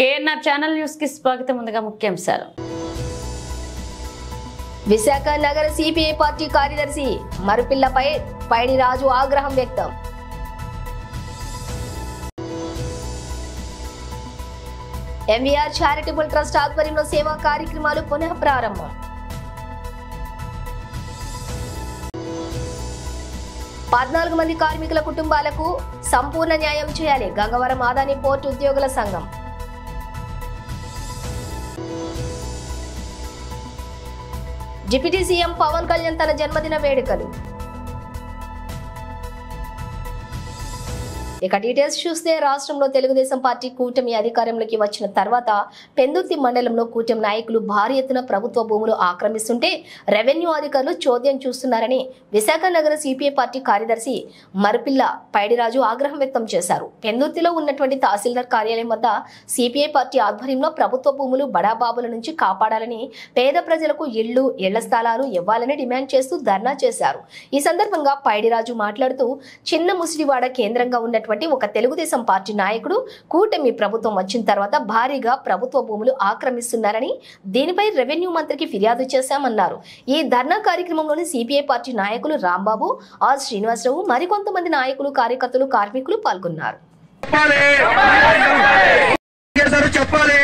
KNR channel న్యూస్కి స్వాగతం ముందుగా ముఖ్యాంశాలు. విశాఖ నగర సిపిఐ పార్టీ కార్యదర్శి మరుపిల్లపై పైడి రాజు ఆగ్రహం వ్యక్తం. ఎంవీఆర్ చారిటబుల్ ట్రస్ట్ ఆధ్వర్యంలో సేవా కార్యక్రమాలు పునః ప్రారంభం. పద్నాలుగు మంది కార్మికుల కుటుంబాలకు సంపూర్ణ న్యాయం చేయాలి గంగవరం ఆదాని పోర్టు ఉద్యోగుల సంఘం. డిప్యూటీ సీఎం పవన్ కళ్యాణ్ తన జన్మదిన వేడుకలు. ఇక డీటెయిల్స్ చూస్తే రాష్ట్రంలో తెలుగుదేశం పార్టీ కూటమి అధికారంలోకి వచ్చిన తర్వాత పెందుర్తి మండలంలో కూటమి నాయకులు భారీ ఎత్తున ప్రభుత్వ భూములు ఆక్రమిస్తుంటే రెవెన్యూ అధికారులు చోద్యం చూస్తున్నారని విశాఖ నగర సిపిఐ పార్టీ కార్యదర్శి మరపిల్ల పైడిరాజు ఆగ్రహం వ్యక్తం చేశారు. పెందుర్తిలో ఉన్నటువంటి తహసీల్దార్ కార్యాలయం వద్ద సిపిఐ పార్టీ ఆధ్వర్యంలో ప్రభుత్వ భూములు బడాబాబుల నుంచి కాపాడాలని పేద ప్రజలకు ఇళ్ళు ఇళ్ళ స్థలాలు ఇవ్వాలని డిమాండ్ చేస్తూ ధర్నా చేశారు. ఈ సందర్భంగా పైడిరాజు మాట్లాడుతూ చిన్న ముసిడివాడ కేంద్రంగా ఉన్నటువంటి ఒక తెలుగుదేశం పార్టీ నాయకుడు కూటమి ప్రభుత్వం వచ్చిన తర్వాత భారీగా ప్రభుత్వ భూములు ఆక్రమిస్తున్నారని దీనిపై రెవెన్యూ మంత్రికి ఫిర్యాదు చేశామన్నారు. ఈ ధర్నా కార్యక్రమంలోని సిపిఐ పార్టీ నాయకులు రాంబాబు ఆర్ శ్రీనివాసరావు మరికొంతమంది నాయకులు కార్యకర్తలు కార్మికులు పాల్గొన్నారు. చెప్పాలి.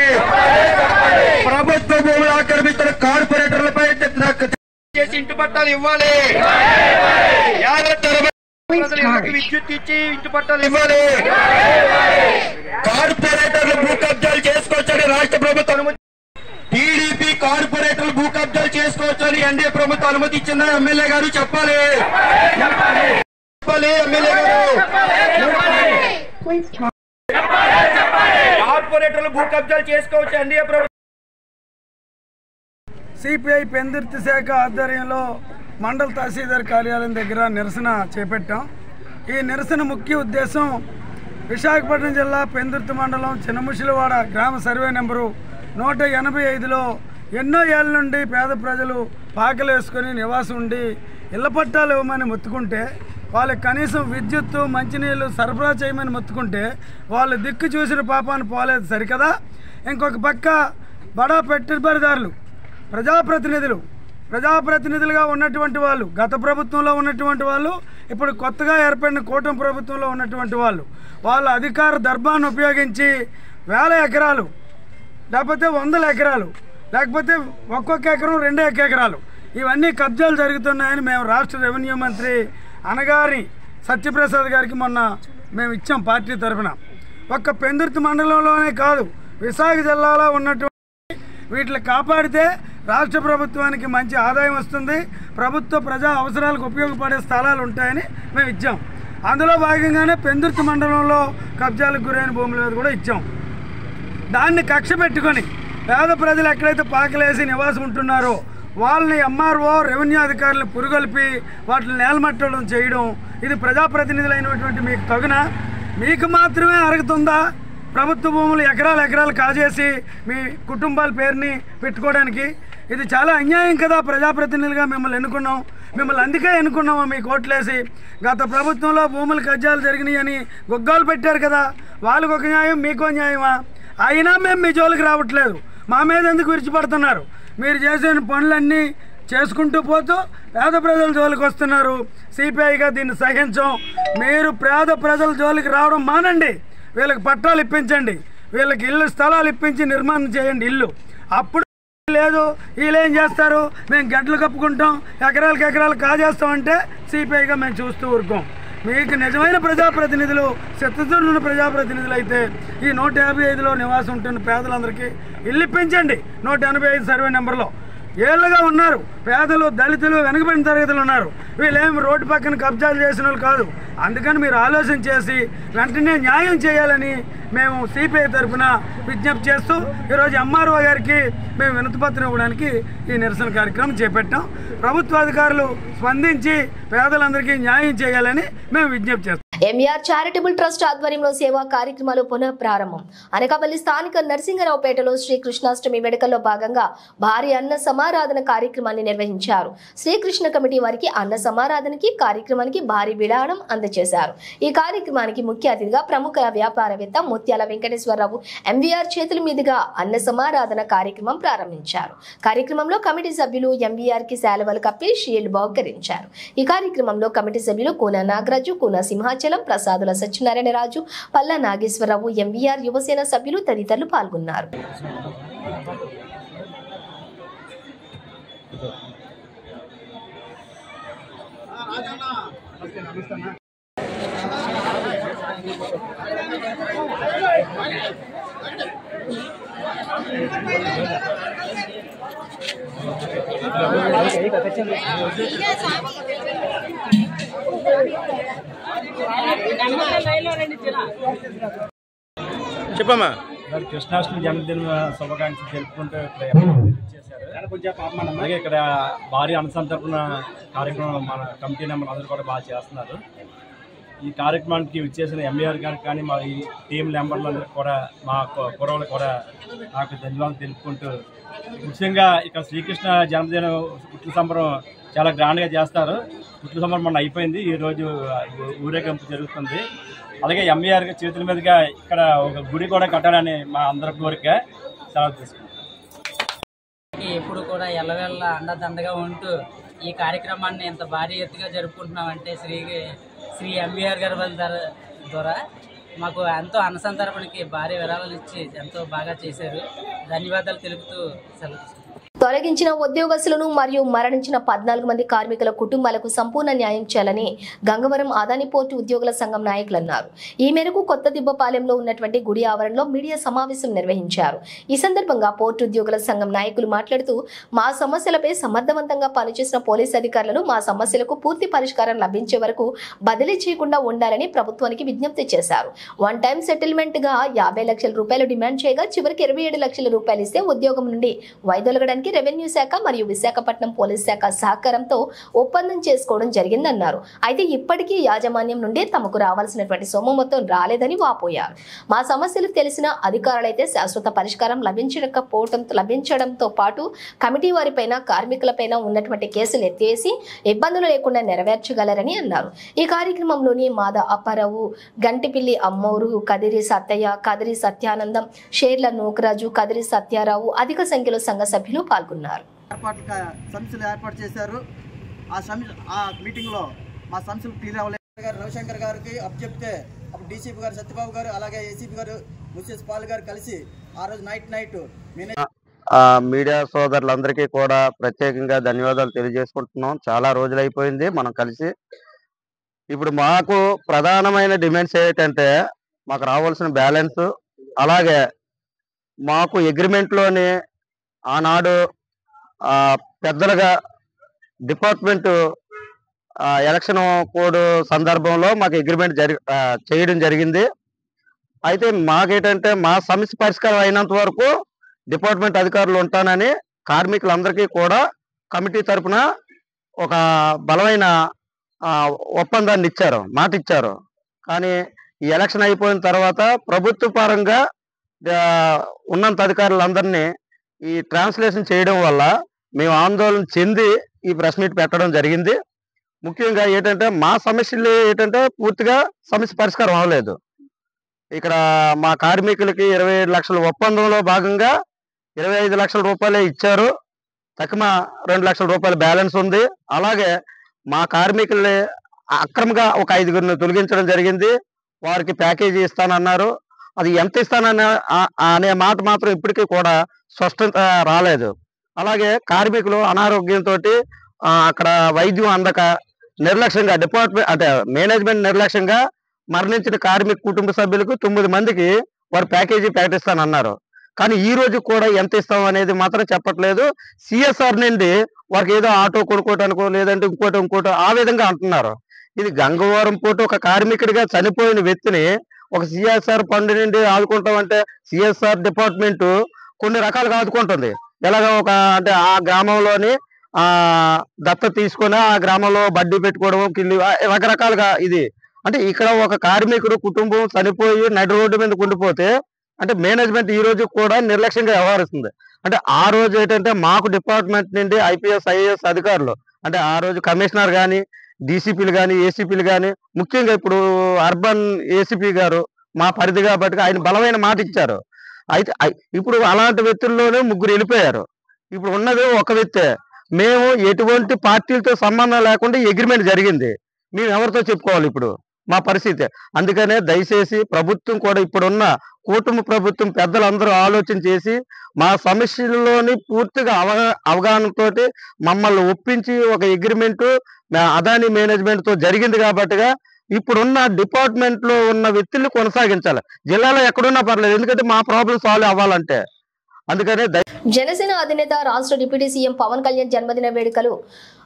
ప్రభుత్వ భూములు ఆక్రమిస్తున్న కార్పొరేటర్లపై చేసి ఇంటి పట్టాలు ఇవ్వాలి. విద్యుత్ ఇచ్చి ఇంటి పట్టాలు ఇవ్వాలి. కార్పొరేటర్లు భూ కబ్జాలు చేసుకోవచ్చని రాష్ట్ర ప్రభుత్వం అనుమతి టీడీపీ కార్పొరేటర్లు భూ కబ్జాలు చేసుకోవచ్చని ఎన్డీఏ ప్రభుత్వం అనుమతి ఇచ్చిందని ఎమ్మెల్యే గారు చెప్పాలి. చెప్పాలి ఎమ్మెల్యే గారు. కార్పొరేటర్లు భూ కబ్జాలు చేసుకోవచ్చు ఎన్డీఏ ప్రభుత్వం. సిపిఐ పెందుర్తి శాఖ ఆధ్వర్యంలో మండల తహసీల్దార్ కార్యాలయం దగ్గర నిరసన చేపట్టాం. ఈ నిరసన ముఖ్య ఉద్దేశం విశాఖపట్నం జిల్లా పెందుర్తి మండలం చిన్నముషిలవాడ గ్రామ సర్వే నెంబరు నూట ఎనభై ఐదులో ఎన్నో ఏళ్ళ నుండి పేద ప్రజలు పాకలు వేసుకొని నివాసం ఉండి ఇళ్ళ పట్టాలు ఇవ్వమని మొత్తుకుంటే వాళ్ళకి కనీసం విద్యుత్తు మంచినీళ్ళు సరఫరా చేయమని మొత్తుకుంటే వాళ్ళు దిక్కు చూసిన పాపాన్ని పోలేదు సరికదా? ఇంకొక పక్క బడా పెట్టుబడిదారులు ప్రజాప్రతినిధులు ప్రజాప్రతినిధులుగా ఉన్నటువంటి వాళ్ళు గత ప్రభుత్వంలో ఉన్నటువంటి వాళ్ళు ఇప్పుడు కొత్తగా ఏర్పడిన కూటమి ప్రభుత్వంలో ఉన్నటువంటి వాళ్ళు వాళ్ళ అధికార దర్బాన్ని ఉపయోగించి వేల ఎకరాలు లేకపోతే వందల ఎకరాలు లేకపోతే ఒక్కొక్క ఎకరం రెండు ఎకరాలు. ఇవన్నీ కబ్జాలు జరుగుతున్నాయని మేము రాష్ట్ర రెవెన్యూ మంత్రి అనగారి సత్యప్రసాద్ గారికి మొన్న మేము ఇచ్చాం పార్టీ తరఫున. ఒక్క పెందుర్తి మండలంలోనే కాదు విశాఖ జిల్లాలో ఉన్నటువంటి వీటిని కాపాడితే రాష్ట్ర ప్రభుత్వానికి మంచి ఆదాయం వస్తుంది. ప్రభుత్వ ప్రజా అవసరాలకు ఉపయోగపడే స్థలాలు ఉంటాయని మేము ఇచ్చాం. అందులో భాగంగానే పెందుర్తి మండలంలో కబ్జాలకు గురైన భూముల మీద కూడా ఇచ్చాం. దాన్ని కక్ష పెట్టుకొని పేద ప్రజలు ఎక్కడైతే పాకలేసి నివాసం ఉంటున్నారో వాళ్ళని ఎంఆర్ఓ రెవెన్యూ అధికారులు పురుగొల్పి వాటిని నేలమట్టడం చేయడం ఇది ప్రజాప్రతినిధులైనటువంటి మీకు తగున. మీకు మాత్రమే అరుగుతుందా? ప్రభుత్వ భూములు ఎకరాలు ఎకరాలు కాజేసి మీ కుటుంబాల పేరుని పెట్టుకోవడానికి ఇది చాలా అన్యాయం కదా ప్రజాప్రతినిధులుగా మిమ్మల్ని ఎన్నుకున్నాం. మిమ్మల్ని అందుకే ఎన్నుకున్నాము మీ కోట్లేసి. గత ప్రభుత్వంలో భూములు కజ్జాలు జరిగినాయని గుగ్గాలు గొగ్గాలు పెట్టారు కదా. వాళ్ళకు ఒక న్యాయం మీకో న్యాయమా? అయినా మేము మీ జోలికి రావట్లేదు. మా మీద ఎందుకు విరిచిపడుతున్నారు? మీరు చేసిన పనులన్నీ చేసుకుంటూ పోతూ పేద ప్రజల జోలికి వస్తున్నారు. సిపిఐగా దీన్ని సహించం. మీరు పేద ప్రజల జోలికి రావడం మానండి. వీళ్ళకి పట్టాలు ఇప్పించండి. వీళ్ళకి ఇల్లు స్థలాలు ఇప్పించి నిర్మాణం చేయండి ఇల్లు. అప్పుడు లేదు వీళ్ళు ఏం చేస్తారు? మేము గంటలు కప్పుకుంటాం ఎకరాలకు ఎకరాలు కాజేస్తామంటే సిపిఐగా మేము చూస్తూ ఊరుకోం. మీకు నిజమైన ప్రజాప్రతినిధులు చిత్తశుద్ధున్న ప్రజాప్రతినిధులు అయితే ఈ నూట యాభై ఐదులో నివాసం ఉంటున్న పేదలందరికీ ఇల్లు పెంచండి నూట ఎనభై ఐదు సర్వే నెంబర్లో. ఏళ్ళుగా ఉన్నారు. పేదలు దళితులు వెనకబడిన తరగతులు ఉన్నారు. వీళ్ళేమి రోడ్డు పక్కన కబ్జాలు చేసిన వాళ్ళు కాదు. అందుకని మీరు ఆలోచన చేసి వెంటనే న్యాయం చేయాలని మేము సిపిఐ తరఫున విజ్ఞప్తి చేస్తూ ఈరోజు ఎంఆర్ఓ గారికి మేము వినతిపత్రం ఇవ్వడానికి ఈ నిరసన కార్యక్రమం చేపట్టాం. ప్రభుత్వ అధికారులు స్పందించి పేదలందరికీ న్యాయం చేయాలని మేము విజ్ఞప్తి చేస్తాం. ఎంఆర్ చారిటబుల్ ట్రస్ట్ ఆధ్వర్యంలో సేవా కార్యక్రమాలు పునః ప్రారంభం అనకాపల్లి స్థానిక నరసింగరావుపేటలో శ్రీ కృష్ణాష్టమి వేడుకల్లో భాగంగా భారీ అన్న సమారాధన కార్యక్రమాన్ని నిర్వహించారు. శ్రీకృష్ణ కమిటీ వారికి అన్న సమారాధనకి కార్యక్రమానికి భారీ విరాళం అందజేశారు. ఈ కార్యక్రమానికి ముఖ్య అతిథిగా ప్రముఖ వ్యాపారవేత్త ముత్యాల వెంకటేశ్వరరావు ఎంవీఆర్ చేతుల మీదుగా అన్న సమారాధన కార్యక్రమం ప్రారంభించారు. కార్యక్రమంలో కమిటీ సభ్యులు ఎంవీఆర్కి శాలువలు కప్పి షీల్డ్ బహుకరించారు. ఈ కార్యక్రమంలో కమిటీ సభ్యులు కూన నాగరాజు కూన సింహాచలం ప్రసాదుల సత్యనారాయణ రాజు పల్లా నాగేశ్వరరావు ఎంవీఆర్ యువసేన సభ్యులు తదితరులు పాల్గొన్నారు. చెప్పమ్మా. మరి కృష్ణాష్టమి జన్మదిన శుభాకాంక్షలు తెలుపుకుంటూ ఇక్కడ చేశారు. అలాగే ఇక్కడ భారీ అనుసంతర్పణ కార్యక్రమం మన కమిటీ నెంబర్ అందరూ కూడా బాగా చేస్తున్నారు. ఈ కార్యక్రమానికి విచ్చేసిన ఎంఏఆర్ గారికి కానీ మా ఈ టీం మెంబర్లందరూ కూడా మా కు- కుర్రలు కూడా నాకు ధన్యవాదాలు తెలుపుకుంటూ ముఖ్యంగా ఇక్కడ శ్రీకృష్ణ జన్మదిన పుట్టిన సంబరం చాలా గ్రాండ్గా చేస్తారు. పుట్టిన సమర్పణ అయిపోయింది. ఈరోజు ఊరేగింపు జరుగుతుంది. అలాగే ఎంఈఆర్ చేతుల మీదుగా ఇక్కడ ఒక గుడి కూడా కట్టాలని మా అందరి కోరిక. సెలవు తీసుకుంటాం. ఎప్పుడు కూడా ఎల్లవెల్ల అండదండగా ఉంటూ ఈ కార్యక్రమాన్ని ఇంత భారీ ఎత్తుగా జరుపుకుంటున్నామంటే శ్రీ శ్రీ ఎంవీఆర్ గారి ద్వారా- మాకు ఎంతో అనుసంతర్పణకి భారీ విరాళాలు ఇచ్చి ఎంతో బాగా చేశారు. ధన్యవాదాలు తెలుపుతూ సెలవు తొలగించిన ఉద్యోగస్తులను మరియు మరణించిన పద్నాలుగు మంది కార్మికుల కుటుంబాలకు సంపూర్ణ న్యాయం చేయాలని గంగవరం ఆదాని పోర్టు ఉద్యోగుల సంఘం నాయకులు అన్నారు ఈ మేరకు కొత్త దిబ్బపాలెంలో ఉన్నటువంటి గుడి ఆవరణలో మీడియా సమావేశం నిర్వహించారు. ఈ సందర్భంగా పోర్టు ఉద్యోగుల సంఘం నాయకులు మాట్లాడుతూ మా సమస్యలపై సమర్థవంతంగా పనిచేసిన పోలీస్ అధికారులను మా సమస్యలకు పూర్తి పరిష్కారం లభించే వరకు బదిలీ చేయకుండా ఉండాలని ప్రభుత్వానికి విజ్ఞప్తి చేశారు. వన్ టైం సెటిల్మెంట్గా యాభై లక్షల రూపాయలు డిమాండ్ చేయగా చివరికి ఇరవై ఏడు లక్షల రూపాయలు ఇస్తే ఉద్యోగం నుండి వైదొలగడానికి రెవెన్యూ శాఖ మరియు విశాఖపట్నం పోలీస్ శాఖ సహకారంతో ఒప్పందం చేసుకోవడం జరిగిందన్నారు. అయితే ఇప్పటికీ యాజమాన్యం నుండి తమకు రావాల్సినటువంటి సొమ్ము మొత్తం రాలేదని వాపోయారు. మా సమస్యలు తెలిసిన అధికారులైతే శాశ్వత పరిష్కారం లభించకపోవడం లభించడంతో పాటు కమిటీ వారిపైన కార్మికులపైన ఉన్నటువంటి కేసులు ఎత్తివేసి ఇబ్బందులు లేకుండా నెరవేర్చగలరని అన్నారు. ఈ కార్యక్రమంలోని మాద అప్పారావు గంటిపిల్లి అమ్మోరు కదిరి సత్తయ్య కదిరి సత్యానందం షేర్ల నూకరాజు కదిరి సత్యారావు అధిక సంఖ్యలో సంఘ సభ్యులు పాల్గొన్నారు. ఏర్పాట్లు సమస్యలు ఏర్పాటు చేశారు. ఆ ఆ మీటింగ్లో మా సమస్యలు క్లియర్ అవ్వలేదు గారు రవిశంకర్ గారికి చెప్తే అప్పుడు డీసీపీ గారు సత్యబాబు గారు అలాగే ఏసీపీ గారు ముసేస్ పాల్ గారు కలిసి ఆ రోజు నైట్ నైట్ మీడియా సోదరులందరికీ కూడా ప్రత్యేకంగా ధన్యవాదాలు తెలియజేసుకుంటున్నాం. చాలా రోజులు అయిపోయింది మనం కలిసి. ఇప్పుడు మాకు ప్రధానమైన డిమాండ్స్ ఏంటంటే మాకు రావాల్సిన బ్యాలెన్స్ అలాగే మాకు అగ్రిమెంట్లోని ఆనాడు పెద్దలుగా డిపార్ట్మెంట్ ఎలక్షన్ కోడ్ సందర్భంలో మాకు అగ్రిమెంట్ జరి చేయడం జరిగింది. అయితే మాకేంటంటే మా సమస్య పరిష్కారం అయినంత వరకు డిపార్ట్మెంట్ అధికారులు ఉంటానని కార్మికులందరికీ కూడా కమిటీ తరపున ఒక బలమైన ఒప్పందాన్ని ఇచ్చారు మాట ఇచ్చారు. కానీ ఈ ఎలక్షన్ అయిపోయిన తర్వాత ప్రభుత్వ పరంగా ఉన్నంత అధికారులందరినీ ఈ ట్రాన్స్లేషన్ చేయడం వల్ల మేము ఆందోళన చెంది ఈ ప్రెస్ మీట్ పెట్టడం జరిగింది. ముఖ్యంగా ఏంటంటే మా సమస్యలు ఏంటంటే పూర్తిగా సమస్య పరిష్కారం అవ్వలేదు. ఇక్కడ మా కార్మికులకి ఇరవై లక్షల ఒప్పందంలో భాగంగా ఇరవై ఐదు లక్షల రూపాయలే ఇచ్చారు. తక్కువ రెండు లక్షల రూపాయల బ్యాలెన్స్ ఉంది. అలాగే మా కార్మికుల్ని అక్రమంగా ఒక ఐదుగురిని తొలగించడం జరిగింది. వారికి ప్యాకేజీ ఇస్తానన్నారు. అది ఎంత ఇస్తానన్న అనే మాట మాత్రం ఇప్పటికీ కూడా స్పష్టత రాలేదు. అలాగే కార్మికులు అనారోగ్యంతో అక్కడ వైద్యం అందక నిర్లక్ష్యంగా డిపార్ట్మెంట్ అంటే మేనేజ్మెంట్ నిర్లక్ష్యంగా మరణించిన కార్మిక కుటుంబ సభ్యులకు తొమ్మిది మందికి వారు ప్యాకేజీ ప్రకటిస్తానన్నారు. కానీ ఈ రోజు కూడా ఎంత ఇస్తాం అనేది మాత్రం చెప్పట్లేదు. సిఎస్ఆర్ నుండి వారికి ఏదో ఆటో కొనుక్కోవటానికో లేదంటే ఇంకోటి ఇంకోటి ఆ విధంగా అంటున్నారు. ఇది గంగవరం పూట ఒక కార్మికుడిగా చనిపోయిన వ్యక్తిని ఒక సిఎస్ఆర్ ఫండ్ నుండి ఆదుకుంటాం అంటే సిఎస్ఆర్ డిపార్ట్మెంట్ కొన్ని రకాలుగా ఆదుకుంటుంది. ఎలాగ ఒక అంటే ఆ గ్రామంలోని ఆ దత్త తీసుకొని ఆ గ్రామంలో బడ్డీ పెట్టుకోవడం కిల్లి రకరకాలుగా ఇది. అంటే ఇక్కడ ఒక కార్మికుడు కుటుంబం చనిపోయి నడి రోడ్డు మీద కుండిపోతే అంటే మేనేజ్మెంట్ ఈ రోజు కూడా నిర్లక్ష్యంగా వ్యవహరిస్తుంది. అంటే ఆ రోజు ఏంటంటే మాకు డిపార్ట్మెంట్ నుండి ఐపీఎస్ ఐఏఎస్ అధికారులు అంటే ఆ రోజు కమిషనర్ కానీ డీసీపీలు కానీ ఏసీపీలు కానీ ముఖ్యంగా ఇప్పుడు అర్బన్ ఏసీపీ గారు మా పరిధి కాబట్టి ఆయన బలమైన మాట ఇచ్చారు. అయితే ఇప్పుడు అలాంటి వ్యక్తుల్లోనే ముగ్గురు వెళ్ళిపోయారు. ఇప్పుడు ఉన్నది ఒక వ్యక్తే. మేము ఎటువంటి పార్టీలతో సంబంధం లేకుండా అగ్రిమెంట్ జరిగింది. మేము ఎవరితో చెప్పుకోవాలి ఇప్పుడు? మా పరిస్థితి. అందుకనే దయచేసి ప్రభుత్వం కూడా ఇప్పుడున్న కూటమి ప్రభుత్వం పెద్దలందరూ ఆలోచన చేసి మా సమస్యల్లోని పూర్తిగా అవగా అవగాహనతోటి మమ్మల్ని ఒప్పించి ఒక అగ్రిమెంటు అదాని మేనేజ్మెంట్తో జరిగింది కాబట్టిగా ఇప్పుడున్న డిపార్ట్మెంట్లో ఉన్న వ్యక్తుల్ని కొనసాగించాలి. జిల్లాలో ఎక్కడున్నా పర్లేదు ఎందుకంటే మా ప్రాబ్లం సాల్వ్ అవ్వాలంటే. అందుకనే జనసేన అధినేత రాష్ట్ర డిప్యూటీ సీఎం పవన్ కళ్యాణ్ జన్మదిన వేడుకలు.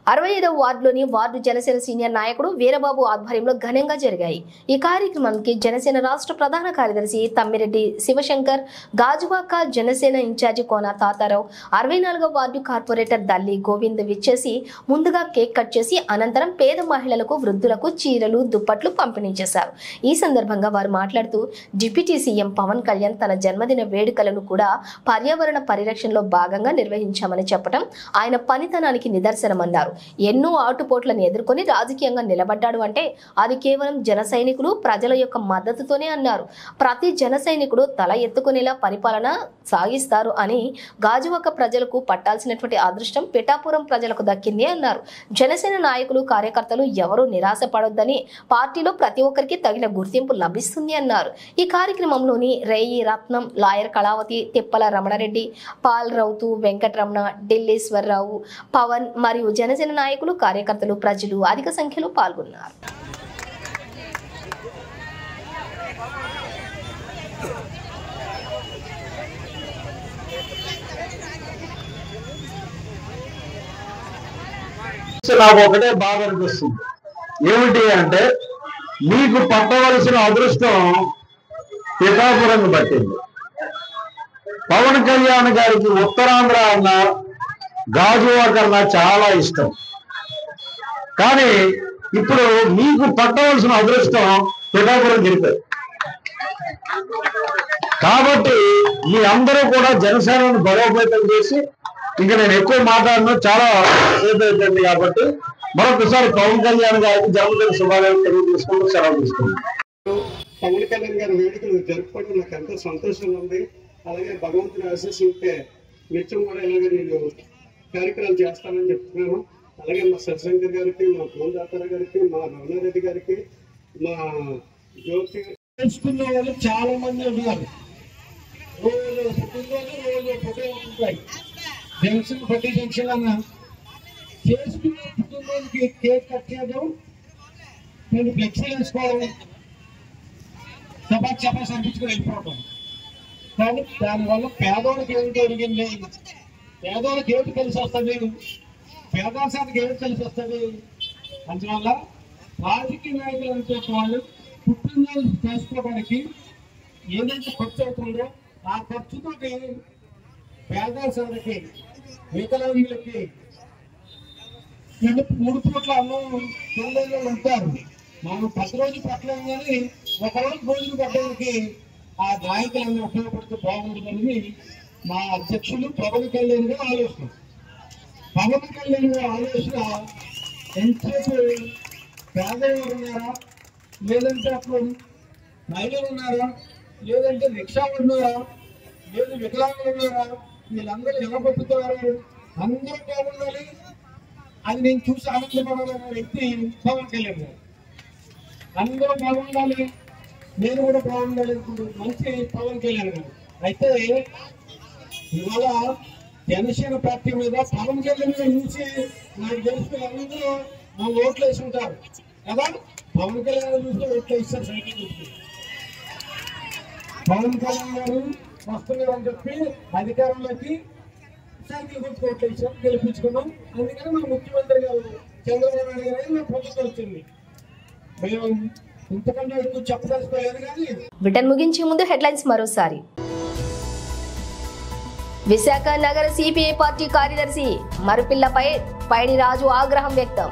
అరవై ఐదవ వార్డులోని వార్డు జనసేన సీనియర్ నాయకుడు వీరబాబు ఆధ్వర్యంలో ఘనంగా జరిగాయి. ఈ కార్యక్రమానికి జనసేన రాష్ట్ర ప్రధాన కార్యదర్శి తమ్మిరెడ్డి శివశంకర్ గాజువాక జనసేన ఇన్ఛార్జి కోన తాతారావు అరవై నాలుగవ వార్డు కార్పొరేటర్ దల్లి గోవింద్ విచ్చేసి ముందుగా కేక్ కట్ చేసి అనంతరం పేద మహిళలకు వృద్ధులకు చీరలు దుప్పట్లు పంపిణీ చేశారు. ఈ సందర్భంగా వారు మాట్లాడుతూ డిప్యూటీ సీఎం పవన్ కళ్యాణ్ తన జన్మదిన వేడుకలను కూడా పర్యావరణ పరిరక్షణలో భాగంగా నిర్వహించామని చెప్పడం ఆయన పనితనానికి నిదర్శనమన్నారు. ఎన్నో ఆటుపోట్లను ఎదుర్కొని రాజకీయంగా నిలబడ్డాడు అంటే అది కేవలం జన సైనికులు ప్రజల యొక్క మద్దతుతోనే అన్నారు. ప్రతి జన సైనికుడు తల ఎత్తుకునేలా పరిపాలన సాగిస్తారు అని గాజువాక ప్రజలకు పట్టాల్సినటువంటి అదృష్టం పిఠాపురం ప్రజలకు దక్కింది అన్నారు. జనసేన నాయకులు కార్యకర్తలు ఎవరూ నిరాశ పడొద్దని పార్టీలో ప్రతి ఒక్కరికి తగిన గుర్తింపు లభిస్తుంది అన్నారు. ఈ కార్యక్రమంలోని రేయి రత్నం లాయర్ కళావతి తిప్పల రమణారెడ్డి పాల్ రౌతు వెంకటరమణ ఢిల్లీశ్వరరావు పవన్ మరియు జనసేన నాయకులు కార్యకర్తలు ప్రజలు అధిక సంఖ్యలో పాల్గొన్నారు. నాకు ఒకటే బాధ అనిపిస్తుంది. ఏమిటి అంటే మీకు పట్టవలసిన అదృష్టం పిఠాపురం పట్టింది. పవన్ కళ్యాణ్ గారికి ఉత్తరాంధ్ర అన్న గాజువాక నాకు చాలా ఇష్టం. కానీ ఇప్పుడు మీకు పట్టవలసిన అదృష్టం పిఠాపురం గెలిపారు కాబట్టి మీ అందరూ కూడా జనసేనను బలోపేతం చేసి ఇంకా నేను ఎక్కువ మాట్లాడను చాలా సేపు అయిపోయింది కాబట్టి మరొకసారి పవన్ కళ్యాణ్ గారికి జన్మదిన శుభాకాంక్షలు తెలియజేసుకుంటూ సెలవు తీసుకుంటాం పవన్ కళ్యాణ్ గారి వేడుకలు జరుపుకోవడం నాకు ఎంతో సంతోషంగా ఉంది. అలాగే భగవంతుని ఆశీస్సుంటే నిత్యం కూడా ఇలాగే నేను కార్యక్రమాలు చేస్తామని చెప్తున్నాను. అలాగే మా శశంకర్ గారికి మా పవన్ గారికి మా రమణారెడ్డి గారికి మా జ్యోతి తెలుసుకున్న వాళ్ళు చాలా మంది ఉన్నారు. రోజు పుట్టినరోజు రోజు ఫోటో ఉంటాయి. జంక్షన్ ప్రతి జంక్షన్ అన్న. చేసుకున్న పుట్టినరోజుకి కేక్ కట్ చేయడం నేను ఫ్లెక్సీలు వేసుకోవడం. చపాతి చపాతి అనిపించుకుని వెళ్ళిపోవడం. కానీ దానివల్ల పేదోళ్ళకి ఏం జరిగింది? పేదోళ్ళకి ఏమిటి కలిసి వస్తుంది? పేదోశానికి ఏమిటి కలిసి వస్తుంది? అందువల్ల రాజకీయ నాయకులు అంటే వాళ్ళు పుట్టినరోజు చేసుకోవడానికి ఏదైతే ఖర్చు అవుతుందో ఆ ఖర్చుతోటి పేదోశానికి వికలాంగులకి రెండు మూడు పూట్ల అన్నం తినలేని ఉంటారు. మనం పది రోజు పెట్టలేము కానీ ఒక రోజు భోజనం పెట్టడానికి ఆ నాయకులన్నీ ఉపయోగపడితే బాగుంటుందని మా అధ్యక్షులు పవన్ కళ్యాణ్ గారు ఆలోచన. పవన్ కళ్యాణ్ గారు ఆలోచన ఎంతసేపు పేదవారు ఉన్నారా? లేదంటే అప్పుడు మహిళలు ఉన్నారా? లేదంటే రిక్షా ఉన్నారా? లేదు వికలాంగులు ఉన్నారా? వీళ్ళందరూ ఎలా బతుకుతున్నారు అందరూ బాగుండాలి. అది నేను చూసి ఆనందపడాలన్న వ్యక్తి పవన్ కళ్యాణ్ గారు. అందరూ బాగుండాలి. నేను కూడా బాగుండాలి అనుకుంటూ మంచి పవన్ కళ్యాణ్ గారు. అయితే ఇవాళ జనసేన పార్టీ మీద పవన్ కళ్యాణ్ గారు చూసి నాకు తెలిసిన అందరూ మా ఓట్లు వేసి ఉంటారు కదా? పవన్ కళ్యాణ్ గారు చూస్తే ఓట్లు వేస్తారు సైకిల్ చూసి పవన్ కళ్యాణ్ గారు వస్తున్నారని చెప్పి అధికారంలోకి సైకిల్ గుర్తు ఓట్లు వేసాం గెలిపించుకున్నాం. అందుకని మా ముఖ్యమంత్రి గారు చంద్రబాబు నాయుడు గారు మా ప్రభుత్వం వచ్చింది. మేము ఇంతకంటే చెప్పదలుచుకోలేదు కానీ బ్రిటన్ ముగించే ముందు హెడ్లైన్స్ మరోసారి. విశాఖ నగర సిపిఐ పార్టీ కార్యదర్శి మరుపిల్లపై పైడి రాజు ఆగ్రహం వ్యక్తం.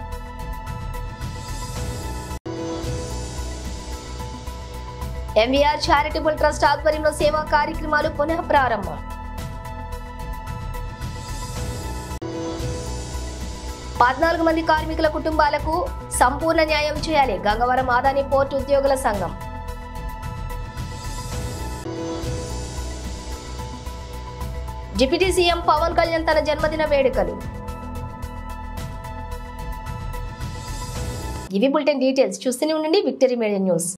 ఎంవీఆర్ చారిటబుల్ ట్రస్ట్ ఆధ్వర్యంలో సేవా కార్యక్రమాలు పునః ప్రారంభం. పద్నాలుగు మంది కార్మికుల కుటుంబాలకు సంపూర్ణ న్యాయం చేయాలి గంగవరం ఆదాని పోర్టు ఉద్యోగుల సంఘం. డిప్యూటీ సీఎం పవన్ కళ్యాణ్ తన జన్మదిన వేడుకలు. ఇవి బులెటిన్ డీటెయిల్స్ చూస్తూనే ఉండండి. Victory Media News.